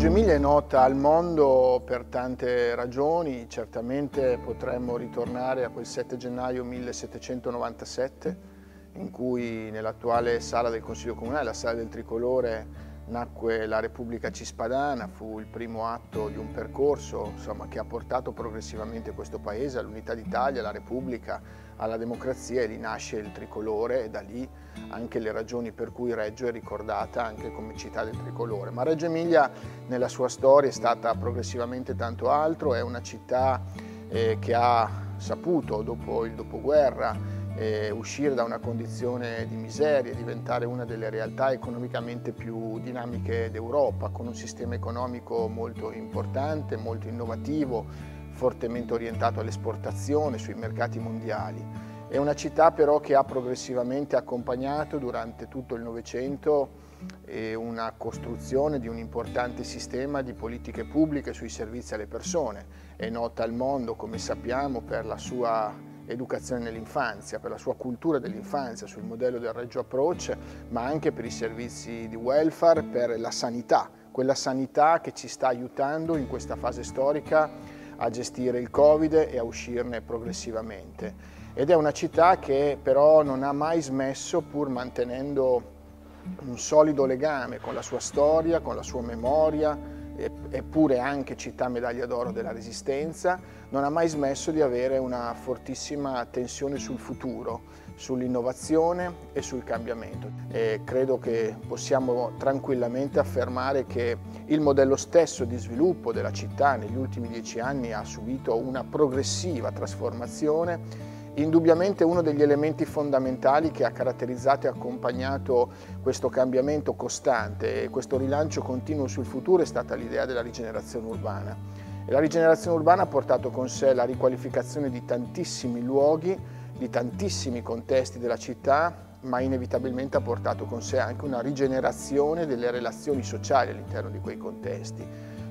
Reggio Emilia è nota al mondo per tante ragioni, certamente potremmo ritornare a quel 7 gennaio 1797 in cui nell'attuale sala del Consiglio Comunale, la sala del Tricolore, nacque la Repubblica Cispadana, fu il primo atto di un percorso insomma, che ha portato progressivamente questo Paese all'unità d'Italia, alla Repubblica, alla democrazia e lì nasce il tricolore e da lì anche le ragioni per cui Reggio è ricordata anche come città del tricolore. Ma Reggio Emilia nella sua storia è stata progressivamente tanto altro, è una città eh, che ha saputo dopo il dopoguerra eh, uscire da una condizione di miseria e diventare una delle realtà economicamente più dinamiche d'Europa, con un sistema economico molto importante, molto innovativo, fortemente orientato all'esportazione sui mercati mondiali. È una città però che ha progressivamente accompagnato durante tutto il Novecento eh, una costruzione di un importante sistema di politiche pubbliche sui servizi alle persone. È nota al mondo, come sappiamo, per la sua educazione nell'infanzia, per la sua cultura dell'infanzia, sul modello del Reggio Approach, ma anche per i servizi di welfare, per la sanità, quella sanità che ci sta aiutando in questa fase storica a gestire il Covid e a uscirne progressivamente. Ed è una città che però non ha mai smesso, pur mantenendo un solido legame con la sua storia, con la sua memoria, eppure anche città medaglia d'oro della Resistenza, non ha mai smesso di avere una fortissima attenzione sul futuro, sull'innovazione e sul cambiamento. E credo che possiamo tranquillamente affermare che il modello stesso di sviluppo della città negli ultimi dieci anni ha subito una progressiva trasformazione Indubbiamente uno degli elementi fondamentali che ha caratterizzato e accompagnato questo cambiamento costante e questo rilancio continuo sul futuro è stata l'idea della rigenerazione urbana. E la rigenerazione urbana ha portato con sé la riqualificazione di tantissimi luoghi, di tantissimi contesti della città, ma inevitabilmente ha portato con sé anche una rigenerazione delle relazioni sociali all'interno di quei contesti.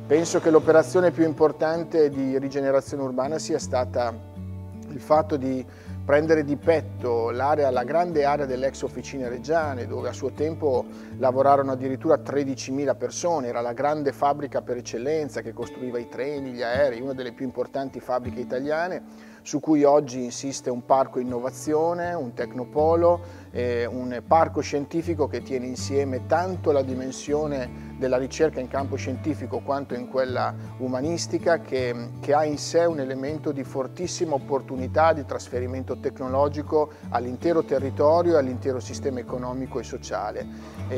Penso che l'operazione più importante di rigenerazione urbana sia stata il fatto di prendere di petto la grande area dell'ex Officine Reggiane, dove a suo tempo lavorarono addirittura 13.000 persone, era la grande fabbrica per eccellenza che costruiva i treni, gli aerei, una delle più importanti fabbriche italiane, su cui oggi insiste un parco innovazione, un tecnopolo, eh, un parco scientifico che tiene insieme tanto la dimensione della ricerca in campo scientifico quanto in quella umanistica che, che ha in sé un elemento di fortissima opportunità di trasferimento tecnologico all'intero territorio e all'intero sistema economico e sociale.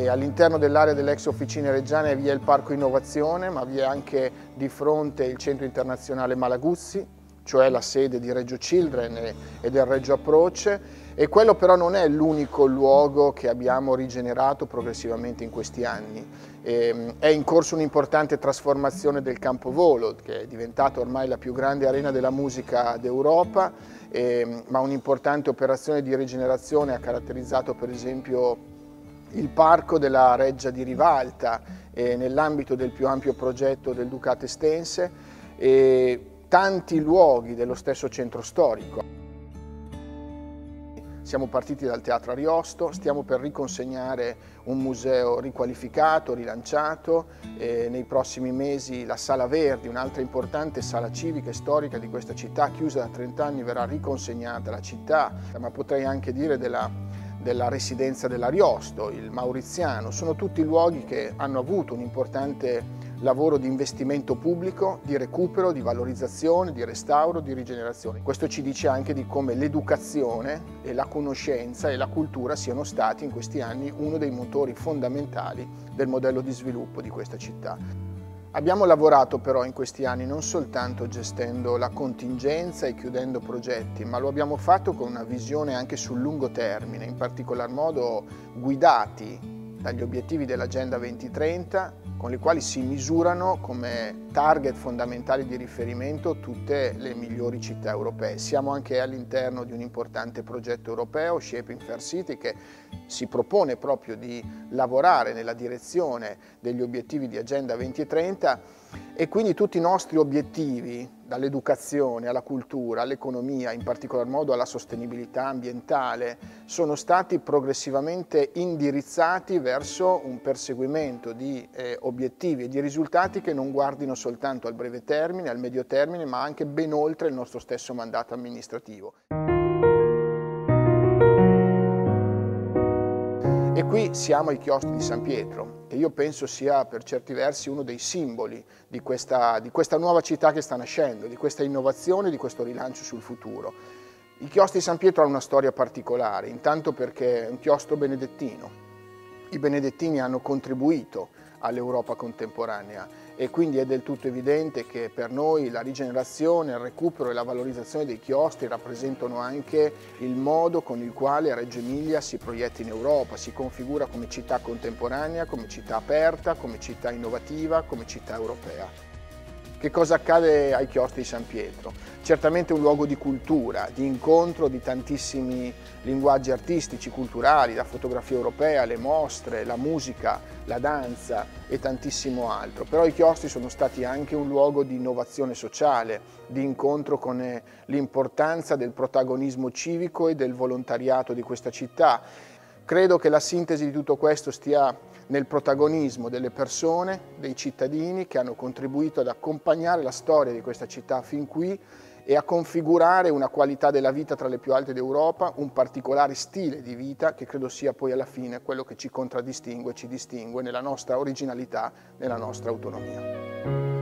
all'interno dell'area dell'ex Officine Reggiane vi è il Parco Innovazione ma vi è anche di fronte il Centro Internazionale Malaguzzi cioè la sede di Reggio Children e del Reggio Approach e quello però non è l'unico luogo che abbiamo rigenerato progressivamente in questi anni. Ehm, è in corso un'importante trasformazione del campo volo che è diventata ormai la più grande arena della musica d'Europa ehm, ma un'importante operazione di rigenerazione ha caratterizzato per esempio il parco della Reggia di Rivalta eh, nell'ambito del più ampio progetto del Ducato Estense tanti luoghi dello stesso centro storico. Siamo partiti dal Teatro Ariosto, stiamo per riconsegnare un museo riqualificato, rilanciato, nei prossimi mesi la Sala Verdi, un'altra importante sala civica e storica di questa città, chiusa da 30 anni, verrà riconsegnata alla città, ma potrei anche dire della della residenza dell'Ariosto, il Mauriziano, sono tutti luoghi che hanno avuto un importante lavoro di investimento pubblico, di recupero, di valorizzazione, di restauro, di rigenerazione. Questo ci dice anche di come l'educazione e la conoscenza e la cultura siano stati in questi anni uno dei motori fondamentali del modello di sviluppo di questa città. Abbiamo lavorato però in questi anni non soltanto gestendo la contingenza e chiudendo progetti, ma lo abbiamo fatto con una visione anche sul lungo termine, in particolar modo guidati dagli obiettivi dell'Agenda 2030 con le quali si misurano come target fondamentali di riferimento tutte le migliori città europee. Siamo anche all'interno di un importante progetto europeo, Shaping Fair City, che si propone proprio di lavorare nella direzione degli obiettivi di Agenda 2030 e quindi tutti i nostri obiettivi, dall'educazione alla cultura, all'economia, in particolar modo alla sostenibilità ambientale, sono stati progressivamente indirizzati verso un perseguimento di eh, obiettivi e di risultati che non guardino soltanto al breve termine, al medio termine, ma anche ben oltre il nostro stesso mandato amministrativo. Qui siamo ai chiostri di San Pietro, che io penso sia per certi versi uno dei simboli di questa, di questa nuova città che sta nascendo, di questa innovazione, di questo rilancio sul futuro. Il chiostro di San Pietro ha una storia particolare, intanto perché è un chiostro benedettino. I benedettini hanno contribuito all'Europa contemporanea e quindi è del tutto evidente che per noi la rigenerazione, il recupero e la valorizzazione dei chiostri rappresentano anche il modo con il quale Reggio Emilia si proietta in Europa, si configura come città contemporanea, come città aperta, come città innovativa, come città europea. Che cosa accade ai chiostri di San Pietro? Certamente un luogo di cultura, di incontro di tantissimi linguaggi artistici, culturali, la fotografia europea, le mostre, la musica, la danza e tantissimo altro. Però i chiostri sono stati anche un luogo di innovazione sociale, di incontro con eh, l'importanza del protagonismo civico e del volontariato di questa città. Credo che la sintesi di tutto questo stia nel protagonismo delle persone, dei cittadini che hanno contribuito ad accompagnare la storia di questa città fin qui e a configurare una qualità della vita tra le più alte d'Europa, un particolare stile di vita che credo sia poi alla fine quello che ci contraddistingue e ci distingue nella nostra originalità, nella nostra autonomia.